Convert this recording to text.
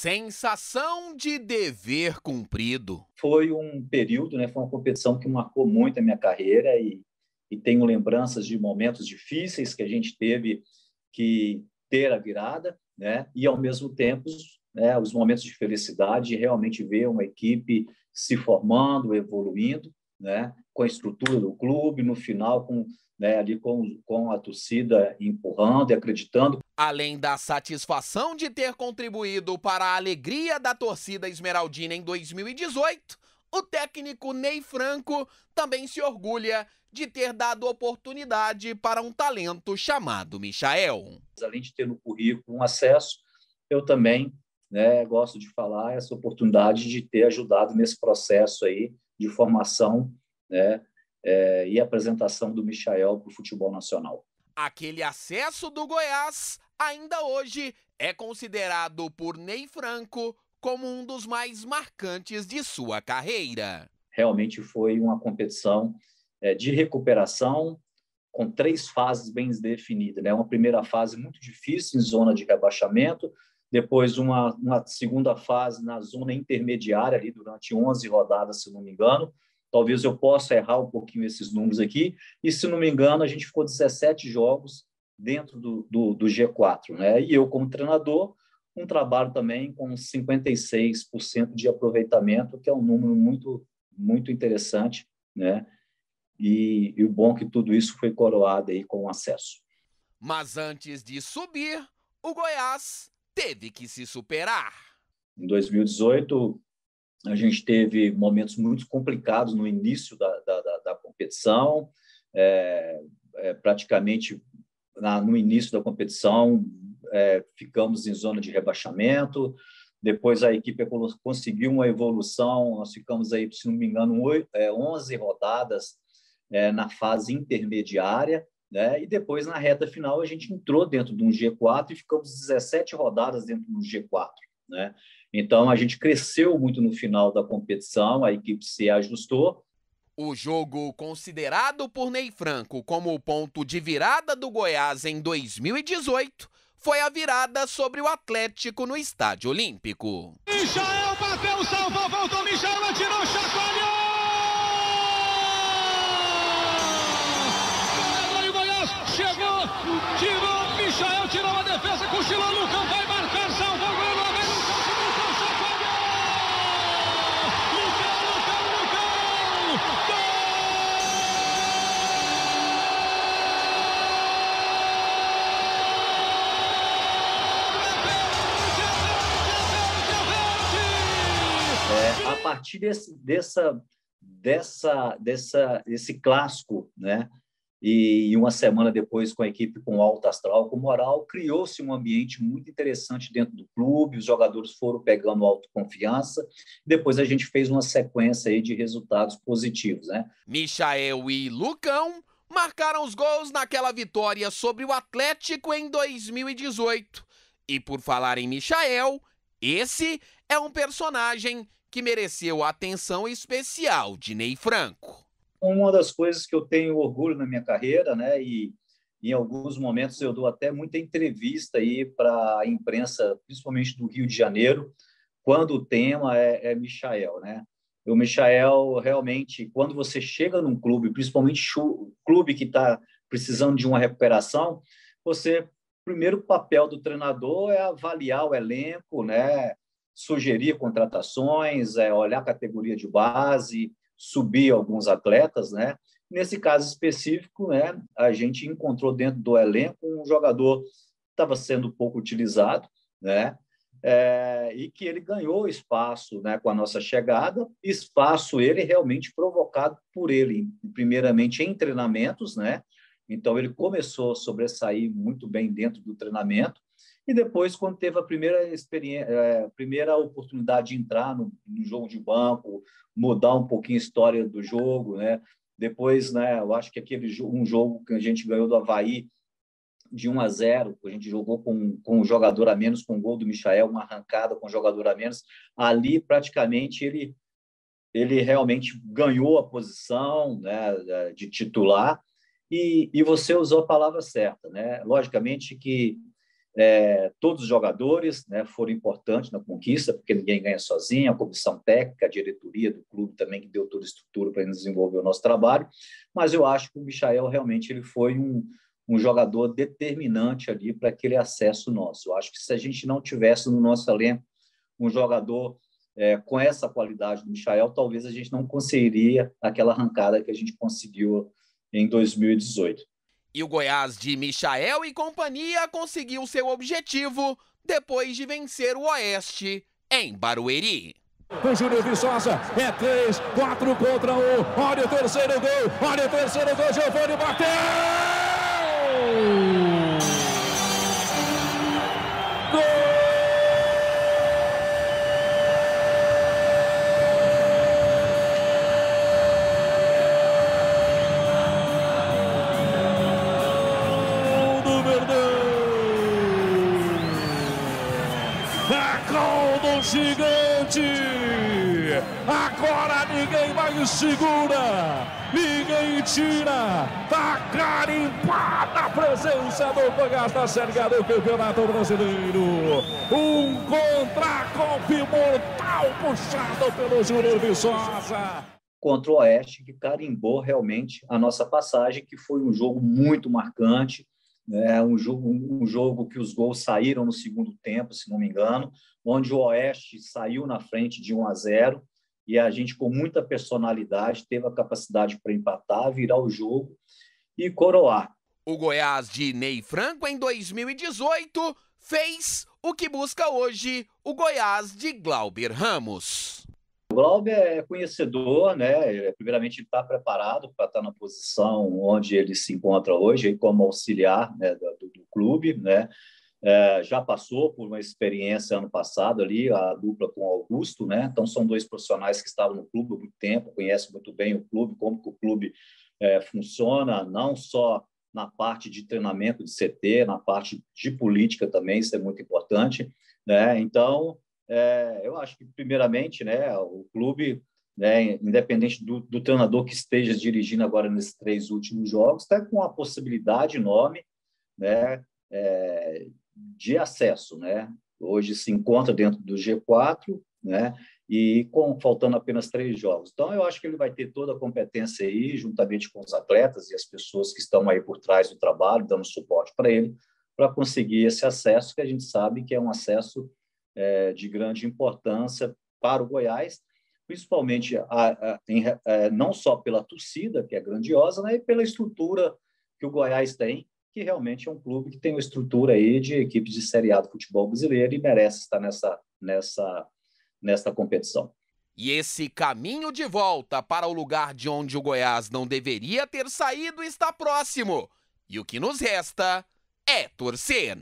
Sensação de dever cumprido. Foi um período, né, foi uma competição que marcou muito a minha carreira e, e tenho lembranças de momentos difíceis que a gente teve que ter a virada, né, e ao mesmo tempo né, os momentos de felicidade de realmente ver uma equipe se formando, evoluindo, né, com a estrutura do clube, no final com né, ali com, com a torcida empurrando e acreditando. Além da satisfação de ter contribuído para a alegria da torcida esmeraldina em 2018, o técnico Ney Franco também se orgulha de ter dado oportunidade para um talento chamado Michael. Além de ter no currículo um acesso, eu também né, gosto de falar essa oportunidade de ter ajudado nesse processo aí de formação né, é, e apresentação do Michael para o futebol nacional. Aquele acesso do Goiás, ainda hoje, é considerado por Ney Franco como um dos mais marcantes de sua carreira. Realmente foi uma competição é, de recuperação com três fases bem definidas. Né? Uma primeira fase muito difícil em zona de rebaixamento, depois uma, uma segunda fase na zona intermediária ali durante 11 rodadas, se não me engano, Talvez eu possa errar um pouquinho esses números aqui. E, se não me engano, a gente ficou 17 jogos dentro do, do, do G4. Né? E eu, como treinador, um trabalho também com 56% de aproveitamento, que é um número muito, muito interessante. Né? E, e o bom é que tudo isso foi coroado aí com acesso. Mas antes de subir, o Goiás teve que se superar. Em 2018, a gente teve momentos muito complicados no início da, da, da, da competição, é, é, praticamente na, no início da competição é, ficamos em zona de rebaixamento, depois a equipe conseguiu uma evolução, nós ficamos aí, se não me engano, 8, 11 é, rodadas é, na fase intermediária, né? e depois na reta final a gente entrou dentro de um G4 e ficamos 17 rodadas dentro do G4. Né? Então, a gente cresceu muito no final da competição, a equipe se ajustou. O jogo considerado por Ney Franco como o ponto de virada do Goiás em 2018 foi a virada sobre o Atlético no Estádio Olímpico. Michael bateu, salvou, voltou, Michael atirou, chacoalhou! O Goiás chegou, tirou, Michael tirou a defesa, cochilou no vai marcar, salvou, gol, a partir desse, dessa, dessa, dessa, desse clássico, né? E, uma semana depois, com a equipe com alto astral, com moral, criou-se um ambiente muito interessante dentro do clube, os jogadores foram pegando autoconfiança, depois a gente fez uma sequência aí de resultados positivos. Né? Michael e Lucão marcaram os gols naquela vitória sobre o Atlético em 2018. E por falar em Michael, esse é um personagem que mereceu atenção especial de Ney Franco. Uma das coisas que eu tenho orgulho na minha carreira, né, e em alguns momentos eu dou até muita entrevista aí para a imprensa, principalmente do Rio de Janeiro, quando o tema é, é Michael, né? O Michael realmente, quando você chega num clube, principalmente clube que está precisando de uma recuperação, você primeiro papel do treinador é avaliar o elenco, né? sugerir contratações, é, olhar a categoria de base, subir alguns atletas, né? Nesse caso específico, né, a gente encontrou dentro do elenco um jogador que estava sendo pouco utilizado, né? É, e que ele ganhou espaço né, com a nossa chegada, espaço ele realmente provocado por ele, primeiramente em treinamentos, né? Então ele começou a sobressair muito bem dentro do treinamento, e depois, quando teve a primeira experiência, é, primeira oportunidade de entrar no, no, jogo de banco, mudar um pouquinho a história do jogo, né? Depois, né, eu acho que aquele um jogo que a gente ganhou do Havaí de 1 a 0, a gente jogou com, com um jogador a menos, com o um gol do Michael, uma arrancada com um jogador a menos. Ali, praticamente, ele, ele realmente ganhou a posição né, de titular e, e você usou a palavra certa. Né? Logicamente que É, todos os jogadores né, foram importantes na conquista, porque ninguém ganha sozinho, a comissão técnica, a diretoria do clube também, que deu toda a estrutura para desenvolver o nosso trabalho, mas eu acho que o Michael realmente ele foi um, um jogador determinante ali para aquele acesso nosso. Eu acho que se a gente não tivesse no nosso elenco um jogador é, com essa qualidade do Michael, talvez a gente não conseguiria aquela arrancada que a gente conseguiu em 2018. E o Goiás de Michael e companhia conseguiu seu objetivo depois de vencer o Oeste em Barueri. Com Júnior Viçosa, é três, quatro contra um. Olha o terceiro gol, olha o terceiro gol, Giovanni bateu! Gigante! Agora ninguém mais segura, ninguém tira, tá carimpada a presença do Goiás na Série do Campeonato Brasileiro. Um contra-golpe mortal puxado pelo Júnior Viçosa. Contra o Oeste, que carimbou realmente a nossa passagem, que foi um jogo muito marcante, é um jogo, um jogo que os gols saíram no segundo tempo, se não me engano, onde o Oeste saiu na frente de 1 a 0 e a gente, com muita personalidade, teve a capacidade para empatar, virar o jogo e coroar. O Goiás de Ney Franco, em 2018, fez o que busca hoje o Goiás de Glauber Ramos. Glauber é conhecedor, né? Primeiramente, ele está preparado para estar na posição onde ele se encontra hoje, como auxiliar né, do, do clube, né? É, já passou por uma experiência ano passado ali, a dupla com Augusto, né? Então, são dois profissionais que estavam no clube há muito tempo, conhecem muito bem o clube, como que o clube é, funciona, não só na parte de treinamento de CT, na parte de política também, isso é muito importante, né? Então, é, eu acho que, primeiramente, né, o clube, né, independente do, do treinador que esteja dirigindo agora nesses três últimos jogos, está com a possibilidade enorme né, é, de acesso. Né? Hoje se encontra dentro do G4, né? e com faltando apenas três jogos. Então, eu acho que ele vai ter toda a competência aí, juntamente com os atletas e as pessoas que estão aí por trás do trabalho, dando suporte para ele, para conseguir esse acesso, que a gente sabe que é um acesso é, de grande importância para o Goiás, principalmente a, a, em, a, é, não só pela torcida, que é grandiosa, né, e pela estrutura que o Goiás tem, que realmente é um clube que tem uma estrutura aí de equipe de Série A do futebol brasileiro e merece estar nessa, nessa, nessa competição. E esse caminho de volta para o lugar de onde o Goiás não deveria ter saído está próximo. E o que nos resta é torcer.